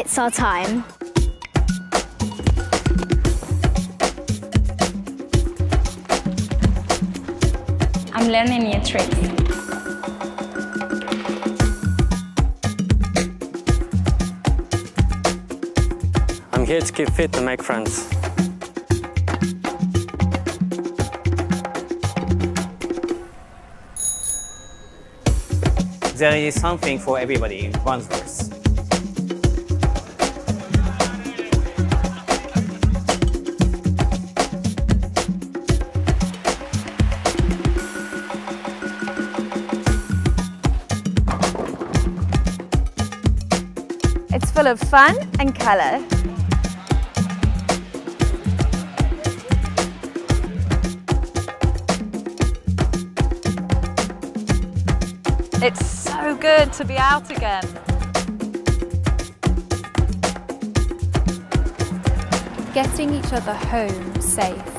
It's our time. I'm learning new tricks. I'm here to keep fit and make friends. There is something for everybody in one Wandsworth. It's full of fun and colour. It's so good to be out again. Getting each other home safe